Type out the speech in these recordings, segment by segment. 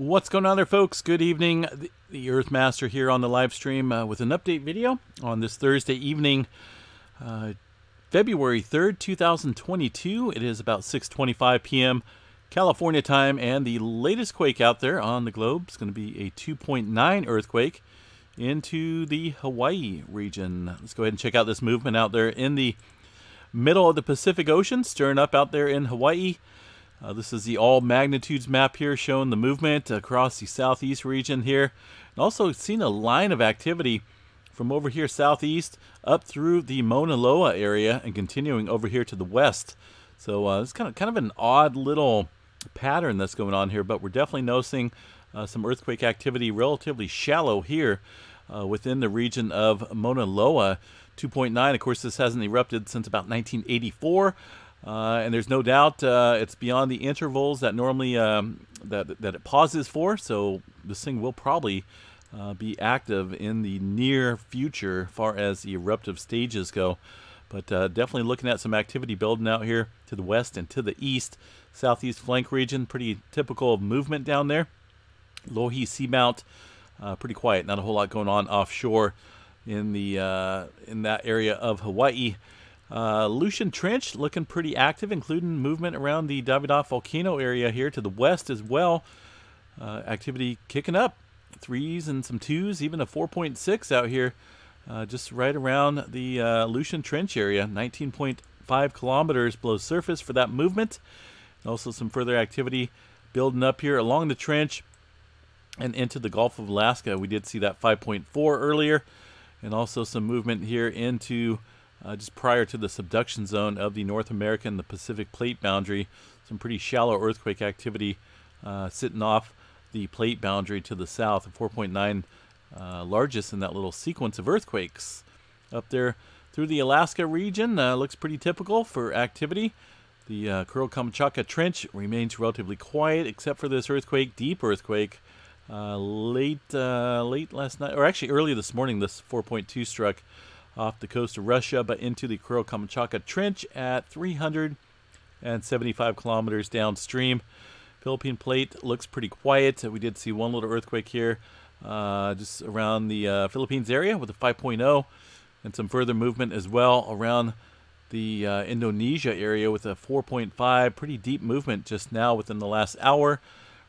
What's going on there, folks? Good evening. The, Earthmaster here on the live stream uh, with an update video on this Thursday evening, uh, February 3rd, 2022. It is about 6.25 p.m. California time, and the latest quake out there on the globe is going to be a 2.9 earthquake into the Hawaii region. Let's go ahead and check out this movement out there in the middle of the Pacific Ocean, stirring up out there in Hawaii. Uh, this is the all magnitudes map here showing the movement across the southeast region here. And also seen a line of activity from over here southeast up through the Mauna Loa area and continuing over here to the west. So uh, it's kind of kind of an odd little pattern that's going on here, but we're definitely noticing uh, some earthquake activity relatively shallow here uh, within the region of Mauna Loa. 2.9, of course, this hasn't erupted since about 1984. Uh, and there's no doubt uh, it's beyond the intervals that normally um, that that it pauses for. So this thing will probably uh, be active in the near future, far as the eruptive stages go. But uh, definitely looking at some activity building out here to the west and to the east, southeast flank region. Pretty typical of movement down there. Loihi Seamount, uh, pretty quiet. Not a whole lot going on offshore in the uh, in that area of Hawaii. Uh, Aleutian Trench looking pretty active, including movement around the Davidof volcano area here to the west as well. Uh, activity kicking up. Threes and some twos, even a 4.6 out here, uh, just right around the uh, Aleutian Trench area. 19.5 kilometers below surface for that movement. Also some further activity building up here along the trench and into the Gulf of Alaska. We did see that 5.4 earlier, and also some movement here into uh, just prior to the subduction zone of the North American and the Pacific plate boundary. Some pretty shallow earthquake activity uh, sitting off the plate boundary to the south, 4.9 uh, largest in that little sequence of earthquakes. Up there through the Alaska region, uh, looks pretty typical for activity. The uh, Kuril Trench remains relatively quiet, except for this earthquake, deep earthquake, uh, late uh, late last night, or actually early this morning. This 4.2 struck off the coast of Russia, but into the Kuril Kamchatka Trench at 375 kilometers downstream. Philippine plate looks pretty quiet. We did see one little earthquake here uh, just around the uh, Philippines area with a 5.0 and some further movement as well around the uh, Indonesia area with a 4.5. Pretty deep movement just now within the last hour,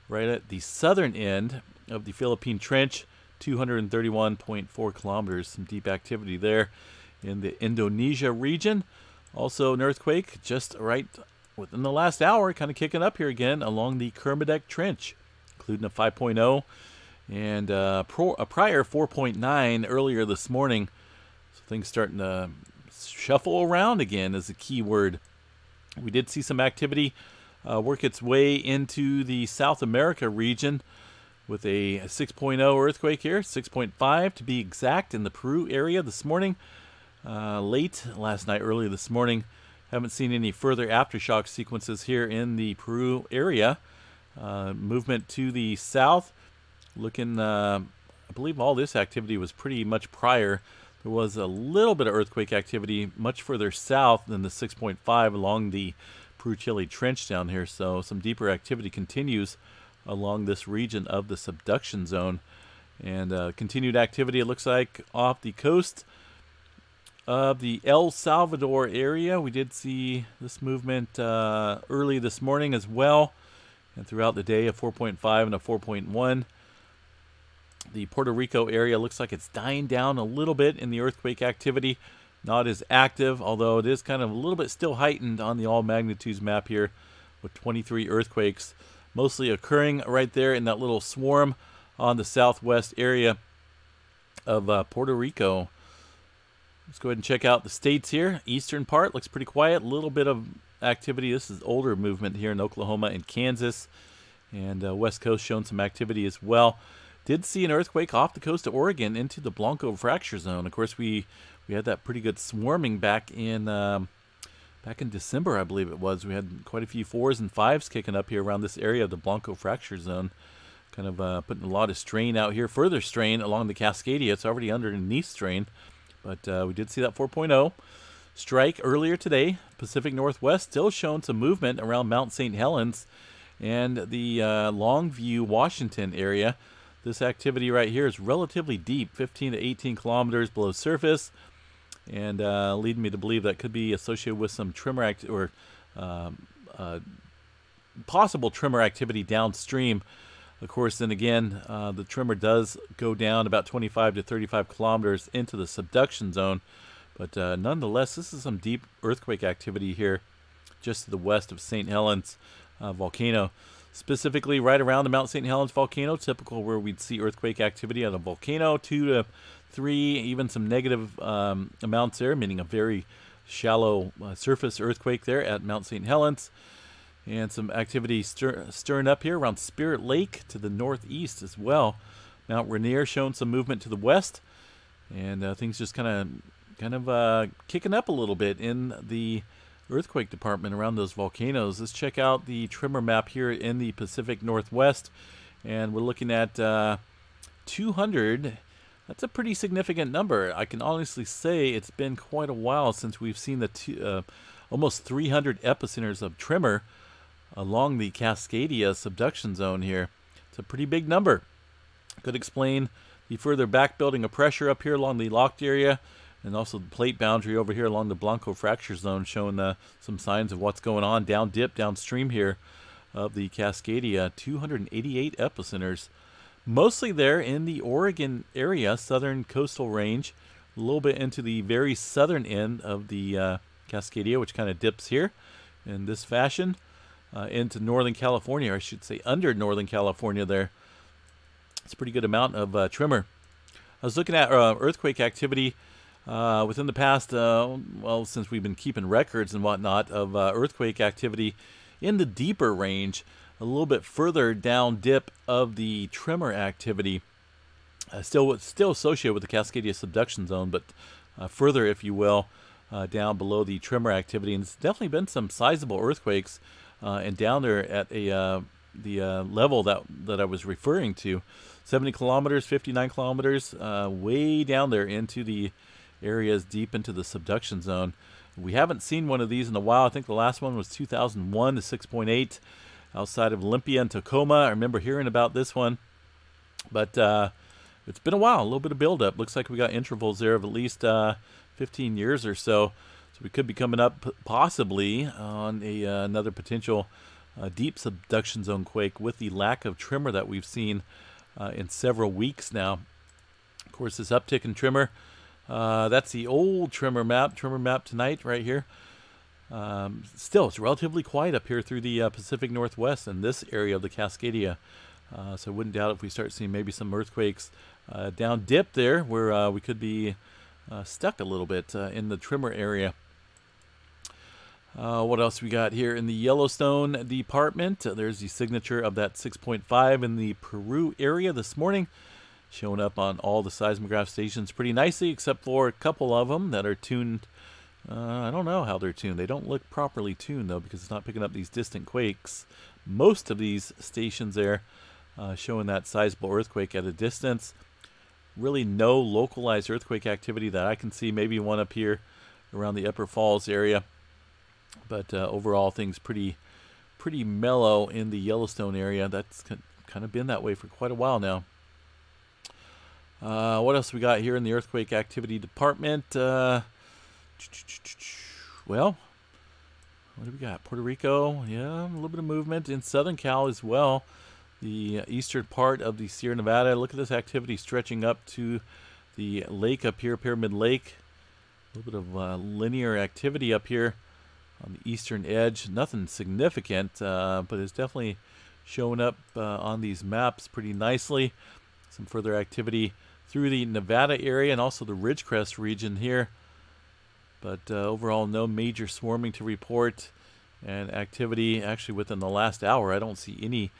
right at the southern end of the Philippine Trench. 231.4 kilometers. Some deep activity there in the Indonesia region. Also, an earthquake just right within the last hour, kind of kicking up here again along the Kermadec Trench, including a 5.0 and uh, a prior 4.9 earlier this morning. So things starting to shuffle around again is a key word. We did see some activity uh, work its way into the South America region with a 6.0 earthquake here, 6.5 to be exact, in the Peru area this morning. Uh, late last night, early this morning. Haven't seen any further aftershock sequences here in the Peru area. Uh, movement to the south, looking, uh, I believe all this activity was pretty much prior. There was a little bit of earthquake activity much further south than the 6.5 along the Peru Chile Trench down here, so some deeper activity continues along this region of the subduction zone. And uh, continued activity, it looks like, off the coast of the El Salvador area. We did see this movement uh, early this morning as well, and throughout the day, a 4.5 and a 4.1. The Puerto Rico area looks like it's dying down a little bit in the earthquake activity. Not as active, although it is kind of a little bit still heightened on the all magnitudes map here with 23 earthquakes mostly occurring right there in that little swarm on the southwest area of uh, Puerto Rico. Let's go ahead and check out the states here. Eastern part looks pretty quiet. A little bit of activity. This is older movement here in Oklahoma and Kansas. And uh, West Coast showing some activity as well. Did see an earthquake off the coast of Oregon into the Blanco fracture zone. Of course, we, we had that pretty good swarming back in... Um, back in December, I believe it was. We had quite a few fours and fives kicking up here around this area of the Blanco fracture zone. Kind of uh, putting a lot of strain out here. Further strain along the Cascadia. It's already underneath strain. But uh, we did see that 4.0 strike earlier today. Pacific Northwest still showing some movement around Mount St. Helens. and the uh, Longview, Washington area. This activity right here is relatively deep, 15 to 18 kilometers below surface, and uh, leading me to believe that could be associated with some tremor act or um, uh, possible tremor activity downstream. Of course, then again, uh, the tremor does go down about 25 to 35 kilometers into the subduction zone, but uh, nonetheless, this is some deep earthquake activity here just to the west of St. Helens uh, volcano. Specifically, right around the Mount St. Helens volcano, typical where we'd see earthquake activity on a volcano, two to three, even some negative um, amounts there, meaning a very shallow uh, surface earthquake there at Mount St. Helens. And some activity stir stirring up here around Spirit Lake to the northeast as well. Mount Rainier showing some movement to the west, and uh, things just kind of kind of uh, kicking up a little bit in the earthquake department around those volcanoes. Let's check out the tremor map here in the Pacific Northwest. And we're looking at uh, 200. That's a pretty significant number. I can honestly say it's been quite a while since we've seen the two, uh, almost 300 epicenters of tremor along the Cascadia subduction zone here. It's a pretty big number. Could explain the further back building of pressure up here along the locked area and also the plate boundary over here along the Blanco fracture zone showing uh, some signs of what's going on down dip downstream here of the Cascadia 288 epicenters mostly there in the Oregon area southern coastal range a little bit into the very southern end of the uh, Cascadia which kind of dips here in this fashion uh, into Northern California or I should say under Northern California there. It's a pretty good amount of uh, tremor. I was looking at uh, earthquake activity uh, within the past, uh, well, since we've been keeping records and whatnot of earthquake activity in the deeper range, a little bit further down dip of the tremor activity, uh, still still associated with the Cascadia subduction zone, but uh, further, if you will, uh, down below the tremor activity. And it's definitely been some sizable earthquakes, and down there at a the level that that I was referring to, 70 kilometers, 59 kilometers, way down there into the areas deep into the subduction zone. We haven't seen one of these in a while. I think the last one was 2001 to 6.8 outside of Olympia and Tacoma. I remember hearing about this one, but uh, it's been a while. A little bit of buildup. Looks like we got intervals there of at least uh, 15 years or so. So we could be coming up possibly on a uh, another potential uh, deep subduction zone quake with the lack of tremor that we've seen uh, in several weeks now. Of course, this uptick in tremor uh, that's the old tremor map, tremor map tonight right here. Um, still, it's relatively quiet up here through the uh, Pacific Northwest and this area of the Cascadia. Uh, so I wouldn't doubt if we start seeing maybe some earthquakes uh, down dip there where uh, we could be uh, stuck a little bit in the tremor area. what else we got here in the Yellowstone Department? there's the signature of that 6.5 in the Peru area this morning showing up on all the seismograph stations pretty nicely, except for a couple of them that are tuned. Uh, I don't know how they're tuned. They don't look properly tuned, though, because it's not picking up these distant quakes. Most of these stations there uh, showing that sizable earthquake at a distance. Really no localized earthquake activity that I can see. Maybe one up here around the Upper Falls area. But uh, overall, things pretty pretty mellow in the Yellowstone area. That's kind of been that way for quite a while now. Uh, what else we got here in the earthquake activity department? Well, what do we got? Puerto Rico, yeah, a little bit of movement in Southern Cal as well. The eastern part of the Sierra Nevada. Look at this activity stretching up to the lake up here, Pyramid Lake. A little bit of uh, linear activity up here on the eastern edge. Nothing significant, uh, but it's definitely showing up uh, on these maps pretty nicely. Some further activity through the Nevada area and also the Ridgecrest region here. But uh, overall, no major swarming to report and activity actually within the last hour. I don't see any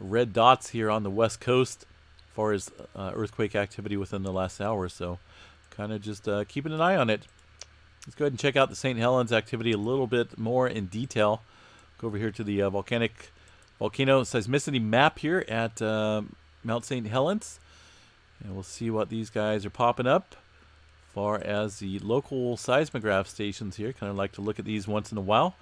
red dots here on the west coast as far as uh, earthquake activity within the last hour. So kind of just uh, keeping an eye on it. Let's go ahead and check out the St. Helens activity a little bit more in detail. Go over here to the uh, volcanic volcano seismicity map here at uh, Mount St. Helens. And we'll see what these guys are popping up. Far as the local seismograph stations here, kind of like to look at these once in a while.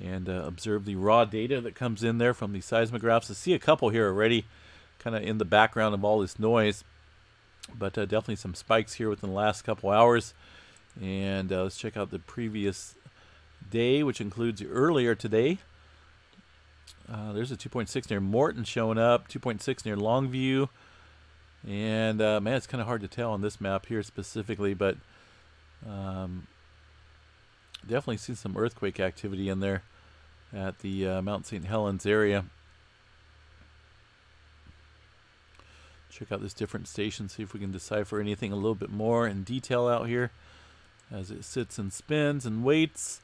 and uh, observe the raw data that comes in there from the seismographs. I see a couple here already kind of in the background of all this noise, but uh, definitely some spikes here within the last couple hours. And uh, let's check out the previous day, which includes earlier today. Uh, there's a 2.6 near Morton showing up, 2.6 near Longview. And uh, man, it's kind of hard to tell on this map here specifically, but um, definitely seen some earthquake activity in there at the uh, Mount St. Helens area. Check out this different station, see if we can decipher anything a little bit more in detail out here as it sits and spins and waits.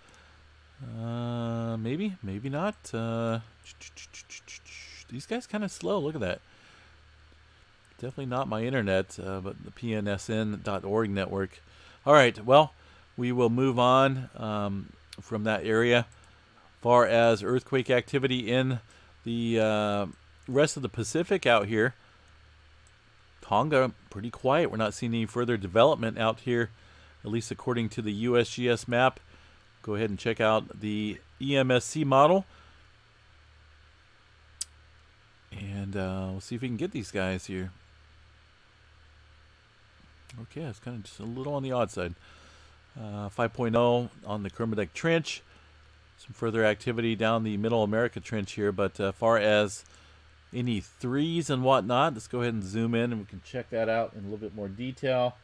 Uh, maybe, maybe not. Uh, these guys kind of slow. Look at that. Definitely not my internet, uh, but the pnsn.org network. All right, well, we will move on um, from that area. Far as earthquake activity in the uh, rest of the Pacific out here, Tonga pretty quiet. We're not seeing any further development out here, at least according to the USGS map. Go ahead and check out the EMSC model. And uh, we'll see if we can get these guys here. Okay, it's kind of just a little on the odd side. Uh, 5.0 on the Kermadec Trench. Some further activity down the Middle America Trench here, but uh, far as any threes and whatnot, let's go ahead and zoom in and we can check that out in a little bit more detail.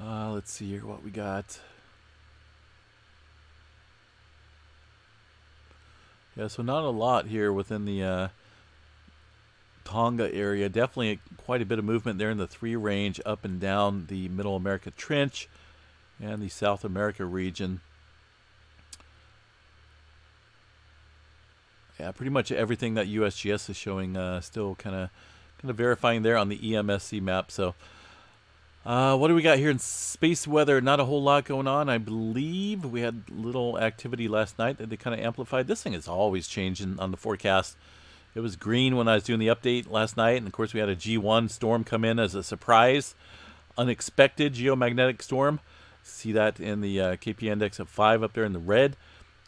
Uh, let's see here what we got. Yeah, so not a lot here within the uh, Tonga area. Definitely quite a bit of movement there in the three range up and down the Middle America Trench and the South America region. Yeah, pretty much everything that USGS is showing uh, still kind of kind of verifying there on the EMSC map. So uh, what do we got here in space weather? Not a whole lot going on. I believe we had little activity last night that they kind of amplified. This thing is always changing on the forecast. It was green when I was doing the update last night, and of course we had a G1 storm come in as a surprise, unexpected geomagnetic storm. See that in the uh, KP index of 5 up there in the red,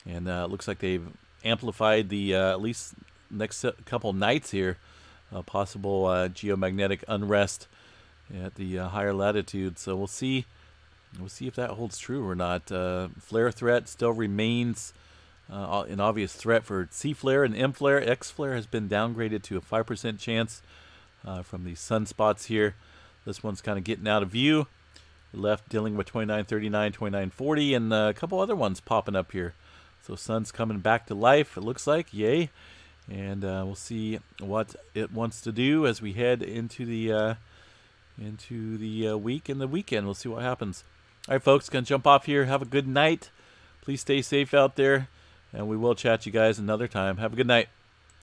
and uh, looks like they've amplified the uh, at least next couple nights here, possible uh, geomagnetic unrest at the uh, higher latitude. So we'll see. We'll see if that holds true or not. Uh, flare threat still remains uh, an obvious threat for C flare and M flare. X flare has been downgraded to a 5% chance uh, from the sunspots here. This one's kind of getting out of view. Left dealing with 2939, 2940, and a couple other ones popping up here. So sun's coming back to life, it looks like. Yay. And uh, we'll see what it wants to do as we head into the uh, into the uh, week and the weekend. We'll see what happens. All right, folks, gonna jump off here. Have a good night. Please stay safe out there, and we will chat you guys another time. Have a good night.